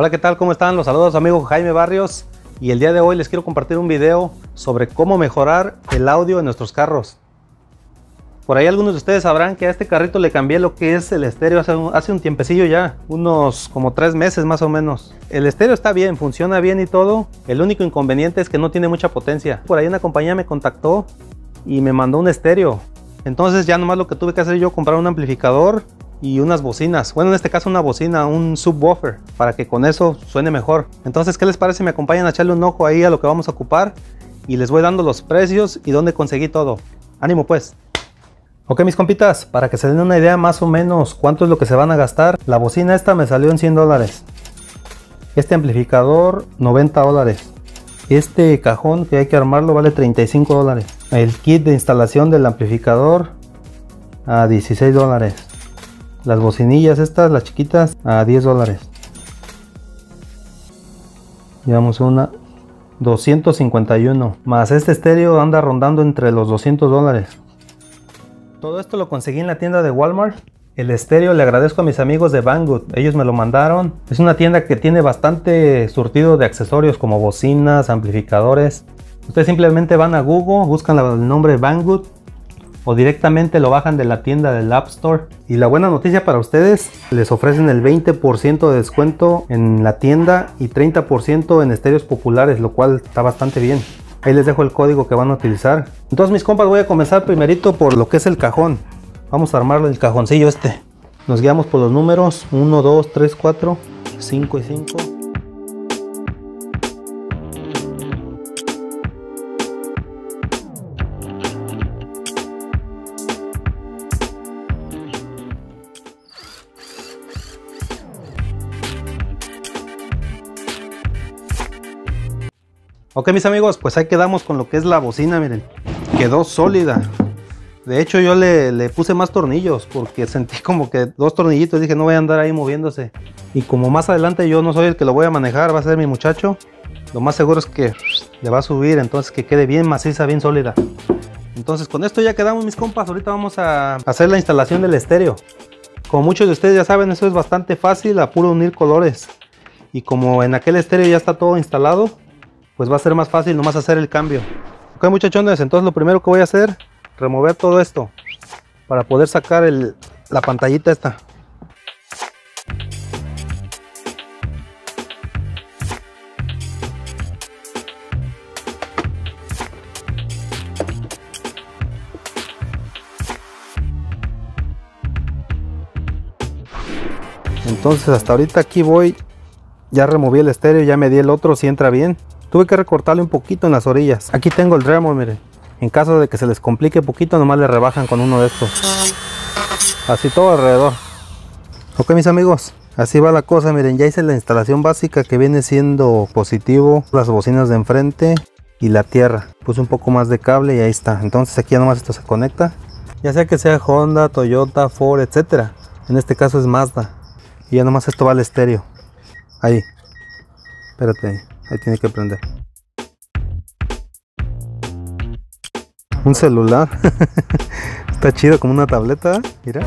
Hola, ¿qué tal? ¿Cómo están? Los saludos amigo Jaime Barrios y el día de hoy les quiero compartir un video sobre cómo mejorar el audio en nuestros carros. Por ahí algunos de ustedes sabrán que a este carrito le cambié lo que es el estéreo hace un, hace un tiempecillo ya, unos como tres meses más o menos. El estéreo está bien, funciona bien y todo, el único inconveniente es que no tiene mucha potencia. Por ahí una compañía me contactó y me mandó un estéreo. Entonces ya nomás lo que tuve que hacer yo comprar un amplificador y unas bocinas. Bueno, en este caso una bocina, un subwoofer, para que con eso suene mejor. Entonces, ¿qué les parece? Me acompañan a echarle un ojo ahí a lo que vamos a ocupar y les voy dando los precios y dónde conseguí todo. Ánimo pues. Ok mis compitas, para que se den una idea más o menos cuánto es lo que se van a gastar, la bocina esta me salió en 100 dólares. Este amplificador 90 dólares. Este cajón que hay que armarlo vale 35 dólares. El kit de instalación del amplificador a 16 dólares. Las bocinillas estas, las chiquitas, a 10 dólares. Llevamos una 251. Más este estéreo anda rondando entre los 200 dólares. Todo esto lo conseguí en la tienda de Walmart. El estéreo le agradezco a mis amigos de Banggood, ellos me lo mandaron. Es una tienda que tiene bastante surtido de accesorios como bocinas, amplificadores. Ustedes simplemente van a Google, buscan el nombre Banggood o directamente lo bajan de la tienda del App Store. Y la buena noticia para ustedes, les ofrecen el 20% de descuento en la tienda y 30% en estéreos populares, lo cual está bastante bien. Ahí les dejo el código que van a utilizar. Entonces mis compas voy a comenzar primerito por lo que es el cajón. Vamos a armarlo el cajoncillo este. Nos guiamos por los números 1, 2, 3, 4, 5 y 5. Ok mis amigos, pues ahí quedamos con lo que es la bocina, miren. Quedó sólida. De hecho yo le, puse más tornillos porque sentí como que dos tornillitos. Dije no voy a andar ahí moviéndose. Y como más adelante yo no soy el que lo voy a manejar, va a ser mi muchacho. Lo más seguro es que le va a subir, entonces que quede bien maciza, bien sólida. Entonces con esto ya quedamos mis compas. Ahorita vamos a hacer la instalación del estéreo. Como muchos de ustedes ya saben, eso es bastante fácil, a puro unir colores. Y como en aquel estéreo ya está todo instalado, pues va a ser más fácil nomás hacer el cambio. Ok muchachones, entonces lo primero que voy a hacer, remover todo esto para poder sacar el, la pantallita esta. Entonces hasta ahorita aquí voy, ya removí el estéreo, ya me di el otro si entra bien. Tuve que recortarle un poquito en las orillas. Aquí tengo el Dremel, miren. En caso de que se les complique poquito, nomás le rebajan con uno de estos. Así todo alrededor. Ok mis amigos, así va la cosa. Miren, ya hice la instalación básica que viene siendo positivo. Las bocinas de enfrente y la tierra. Puse un poco más de cable y ahí está. Entonces aquí ya nomás esto se conecta. Ya sea que sea Honda, Toyota, Ford, etcétera. En este caso es Mazda. Y ya nomás esto va al estéreo. Ahí. Espérate ahí tiene que prender. Un celular. Está chido como una tableta, mira.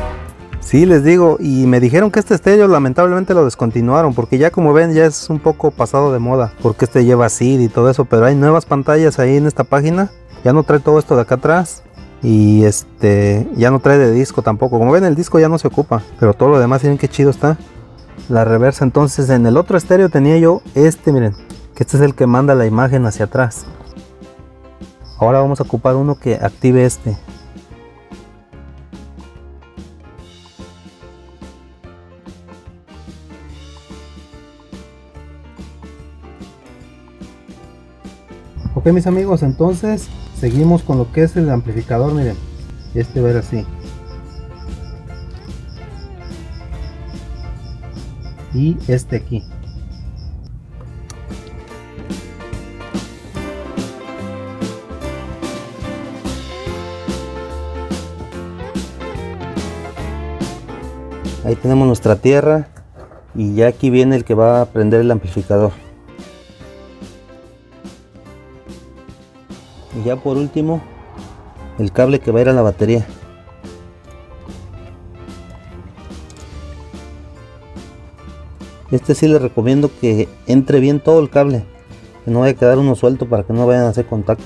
Sí, les digo, y me dijeron que este estéreo lamentablemente lo descontinuaron, porque ya como ven ya es un poco pasado de moda, porque este lleva SID y todo eso, pero hay nuevas pantallas ahí en esta página, ya no trae todo esto de acá atrás, y este, ya no trae de disco tampoco, como ven el disco ya no se ocupa, pero todo lo demás miren qué chido está, la reversa, entonces en el otro estéreo tenía yo este, miren, que este es el que manda la imagen hacia atrás. Ahora vamos a ocupar uno que active este. Ok mis amigos, entonces seguimos con lo que es el amplificador, miren, este va a ver así. Y este aquí. Ahí tenemos nuestra tierra y ya aquí viene el que va a prender el amplificador y ya por último el cable que va a ir a la batería Este sí les recomiendo que entre bien todo el cable, que no vaya a quedar uno suelto para que no vayan a hacer contacto.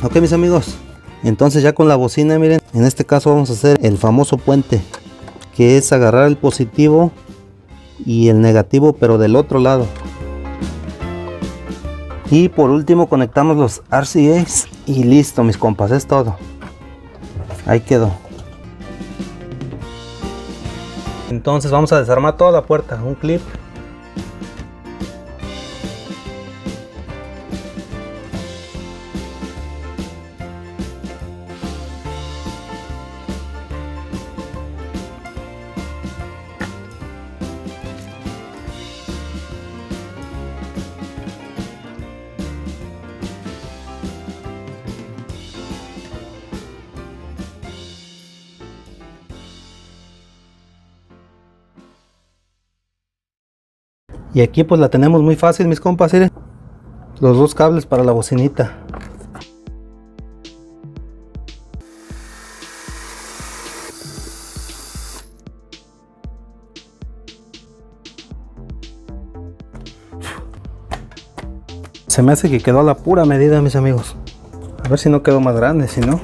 Ok mis amigos, entonces ya con la bocina miren, en este caso vamos a hacer el famoso puente, que es agarrar el positivo y el negativo pero del otro lado. Y por último conectamos los RCAs y listo mis compas, es todo. Ahí quedó. Entonces vamos a desarmar toda la puerta, un clip Y aquí pues la tenemos muy fácil mis compas, miren. Los dos cables para la bocinita. Se me hace que quedó a la pura medida mis amigos. A ver si no quedó más grande, si no.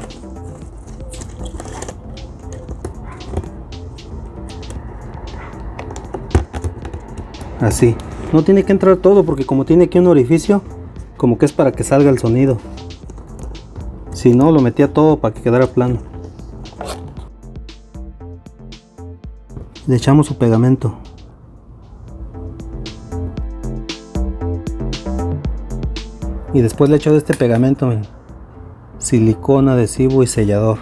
Así. No tiene que entrar todo porque como tiene aquí un orificio como que es para que salga el sonido. Si no lo metía todo para que quedara plano. Le echamos su pegamento. Y después le echo de este pegamento silicona adhesivo y sellador.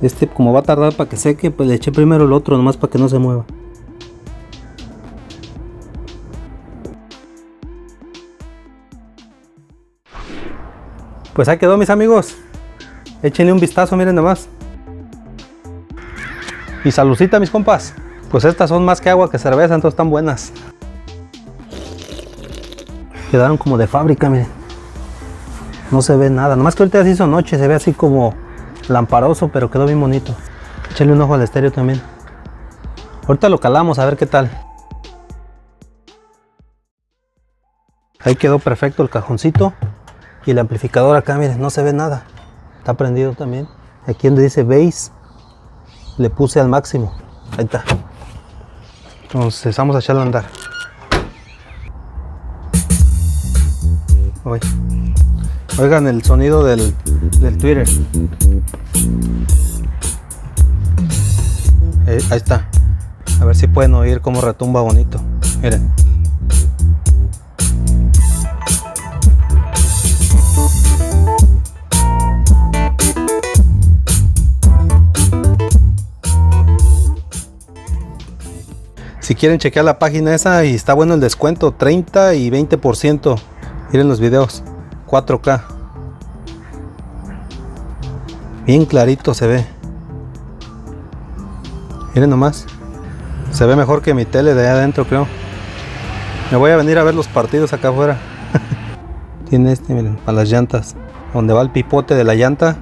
Este como va a tardar para que seque pues le eché primero el otro nomás para que no se mueva Pues ahí quedó mis amigos. Échenle un vistazo, miren nomás. Y saludcita mis compas. Pues estas son más que agua que cerveza, entonces están buenas. Quedaron como de fábrica, miren. No se ve nada. Nomás que ahorita se hizo noche, se ve así como lamparoso, pero quedó bien bonito. Échenle un ojo al estéreo también. Ahorita lo calamos a ver qué tal. Ahí quedó perfecto el cajoncito. Y el amplificador acá, miren, no se ve nada. Está prendido también. Aquí donde dice base, le puse al máximo. Ahí está. Entonces vamos a echarlo a andar. Oigan el sonido del, del Twitter. Eh, ahí está. A ver si pueden oír cómo retumba bonito. Miren. Si quieren chequear la página esa y está bueno el descuento, 30 y 20%. Miren los videos, 4K. Bien clarito se ve. Miren nomás. Se ve mejor que mi tele de allá adentro, creo. Me voy a venir a ver los partidos acá afuera. Tiene este, miren, para las llantas. Donde va el pipote de la llanta,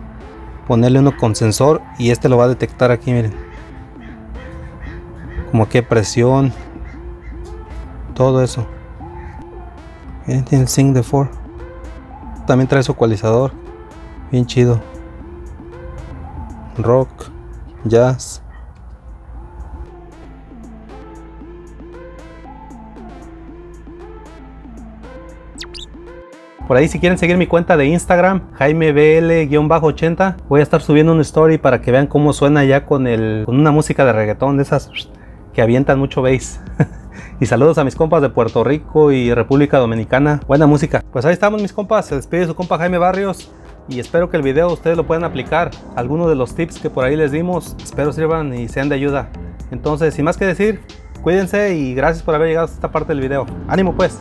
ponerle uno con sensor y este lo va a detectar aquí, miren como qué presión, todo eso. tiene el Sync de 4. También trae su ecualizador, bien chido. Rock, jazz. Por ahí si quieren seguir mi cuenta de Instagram, jaimebl-80, voy a estar subiendo una story para que vean cómo suena ya con, el, con una música de reggaetón de esas que avientan mucho bass. y saludos a mis compas de Puerto Rico y República Dominicana. Buena música. Pues ahí estamos mis compas. Se despide su compa Jaime Barrios. Y espero que el video ustedes lo puedan aplicar. Algunos de los tips que por ahí les dimos, espero sirvan y sean de ayuda. Entonces, sin más que decir, cuídense y gracias por haber llegado a esta parte del video. ¡Ánimo pues!